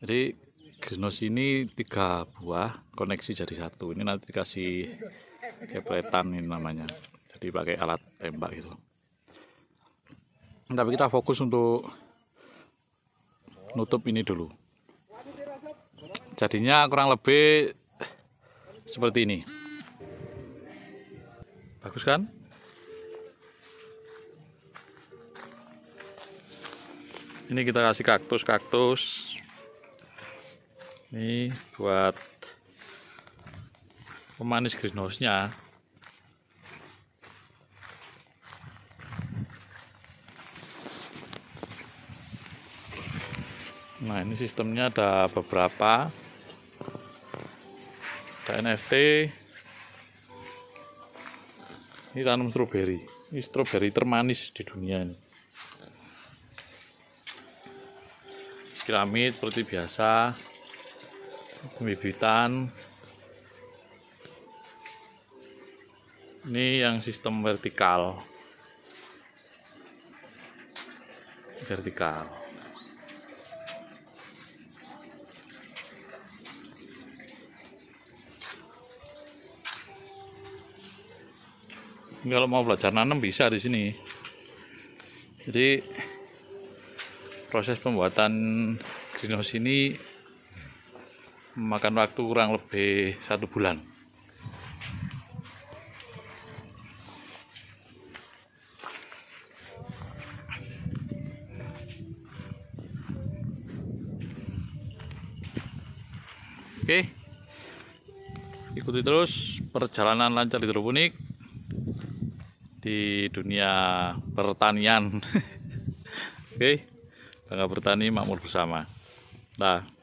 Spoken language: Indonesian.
jadi greenhouse ini tiga buah koneksi jadi satu. Ini nanti dikasih kepletan ini namanya. Jadi pakai alat tembak gitu. Tapi kita fokus untuk nutup ini dulu. Jadinya kurang lebih seperti ini. Bagus kan? Ini kita kasih kaktus-kaktus ini buat pemanis greenhouse-nya nah ini sistemnya ada beberapa. Ada NFT ini tanam stroberi. Ini stroberi termanis di dunia ini. Piramid seperti biasa pembibitan. Ini yang sistem vertikal. Vertikal. Kalau mau belajar nanam bisa di sini. Jadi proses pembuatan greenhouse ini memakan waktu kurang lebih satu bulan Oke, ikuti terus perjalanan lancar hidroponik di dunia pertanian. Oke, bangga bertani makmur bersama. Nah.